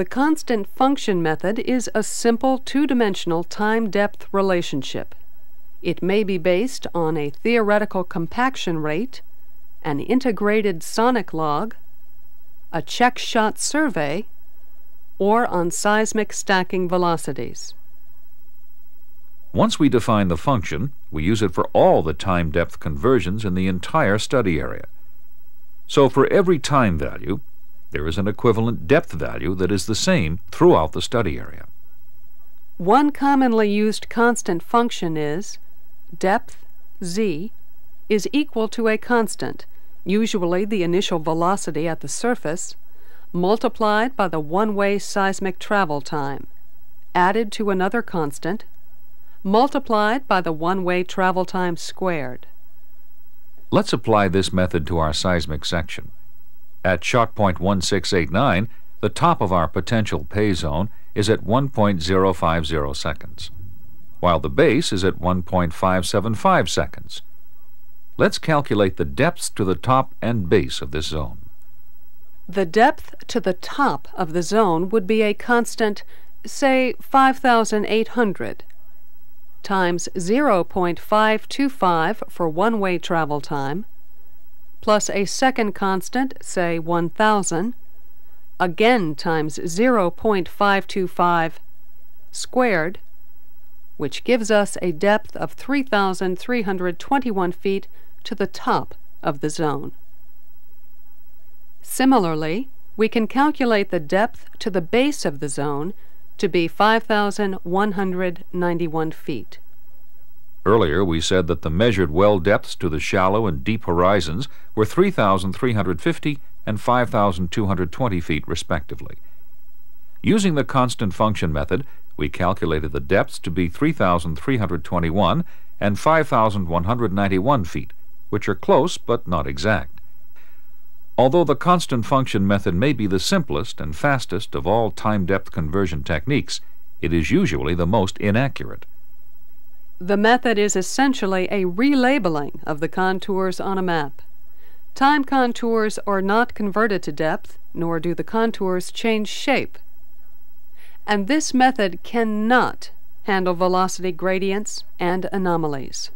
The constant function method is a simple two-dimensional time-depth relationship. It may be based on a theoretical compaction rate, an integrated sonic log, a check shot survey, or on seismic stacking velocities. Once we define the function, we use it for all the time depth conversions in the entire study area. So for every time value, there is an equivalent depth value that is the same throughout the study area. One commonly used constant function is depth, z, is equal to a constant, usually the initial velocity at the surface, multiplied by the one-way seismic travel time, added to another constant, multiplied by the one-way travel time squared. Let's apply this method to our seismic section. At shot point 1689, the top of our potential pay zone is at 1.050 seconds, while the base is at 1.575 seconds. Let's calculate the depths to the top and base of this zone. The depth to the top of the zone would be a constant, say 5,800, times 0.525 for one-way travel time, plus a second constant, say 1,000, again times 0.525 squared, which gives us a depth of 3,321 feet to the top of the zone. Similarly, we can calculate the depth to the base of the zone to be 5,191 feet. Earlier, we said that the measured well depths to the shallow and deep horizons were 3,350 and 5,220 feet, respectively. Using the constant function method, we calculated the depths to be 3,321 and 5,191 feet, which are close but not exact. Although the constant function method may be the simplest and fastest of all time depth conversion techniques, it is usually the most inaccurate. The method is essentially a relabeling of the contours on a map. Time contours are not converted to depth, nor do the contours change shape. And this method cannot handle velocity gradients and anomalies.